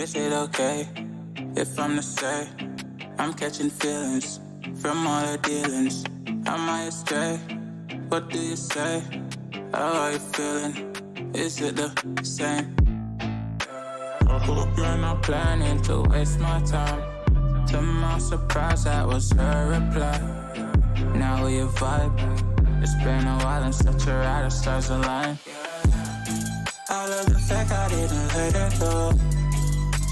Is it okay if I'm to say I'm catching feelings from all the dealings? I astray? What do you say? How are you feeling? Is it the same? I hope you're not planning to waste my time. To my surprise, that was her reply. Now we vibe. It's been a while and such a ride, the stars align. I love the fact I didn't let her go.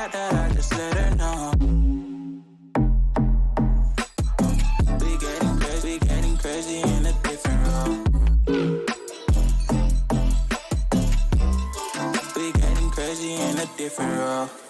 Fact that I just let her know. We getting crazy, getting crazy in a different role. We getting crazy in a different role.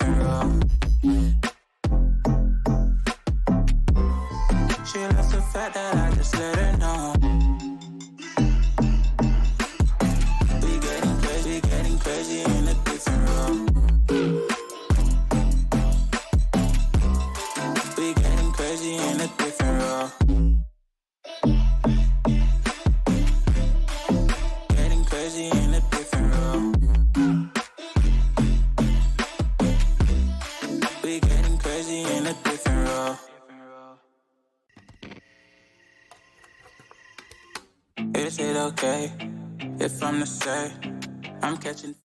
In a different role. She loves the fact that I just let her a different role. Is it okay if I'm to say I'm catching?